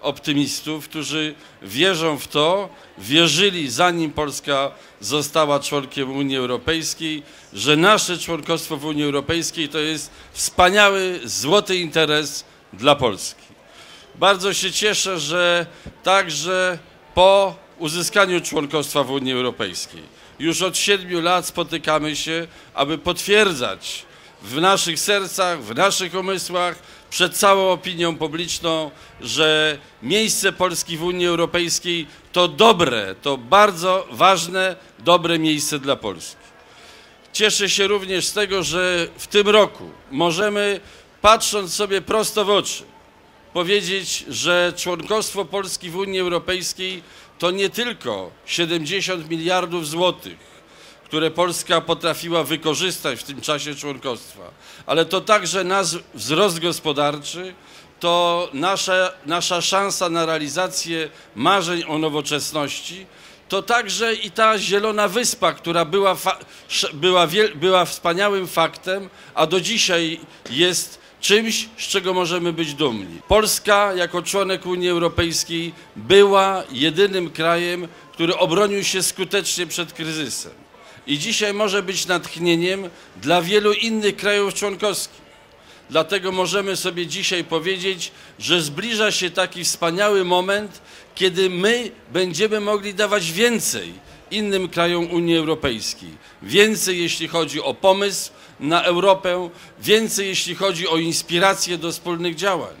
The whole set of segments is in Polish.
optymistów, którzy wierzą w to, wierzyli zanim Polska została członkiem Unii Europejskiej, że nasze członkostwo w Unii Europejskiej to jest wspaniały, złoty interes dla Polski. Bardzo się cieszę, że także po uzyskaniu członkostwa w Unii Europejskiej już od siedmiu lat spotykamy się, aby potwierdzać w naszych sercach, w naszych umysłach, przed całą opinią publiczną, że miejsce Polski w Unii Europejskiej to dobre, to bardzo ważne, dobre miejsce dla Polski. Cieszę się również z tego, że w tym roku możemy, patrząc sobie prosto w oczy, powiedzieć, że członkostwo Polski w Unii Europejskiej to nie tylko 70 miliardów złotych, które Polska potrafiła wykorzystać w tym czasie członkostwa, ale to także nasz wzrost gospodarczy, to nasza, nasza szansa na realizację marzeń o nowoczesności, to także i ta Zielona Wyspa, która była, była, była wspaniałym faktem, a do dzisiaj jest czymś, z czego możemy być dumni. Polska jako członek Unii Europejskiej była jedynym krajem, który obronił się skutecznie przed kryzysem. I dzisiaj może być natchnieniem dla wielu innych krajów członkowskich. Dlatego możemy sobie dzisiaj powiedzieć, że zbliża się taki wspaniały moment, kiedy my będziemy mogli dawać więcej innym krajom Unii Europejskiej. Więcej, jeśli chodzi o pomysł na Europę, więcej, jeśli chodzi o inspirację do wspólnych działań.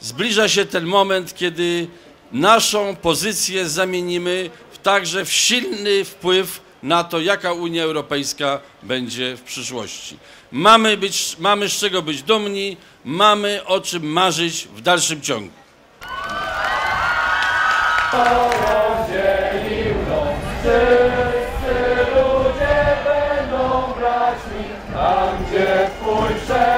Zbliża się ten moment, kiedy naszą pozycję zamienimy także w silny wpływ na to, jaka Unia Europejska będzie w przyszłości. Mamy, być, mamy z czego być dumni, mamy o czym marzyć w dalszym ciągu. Wszyscy ludzie będą tam gdzie twój.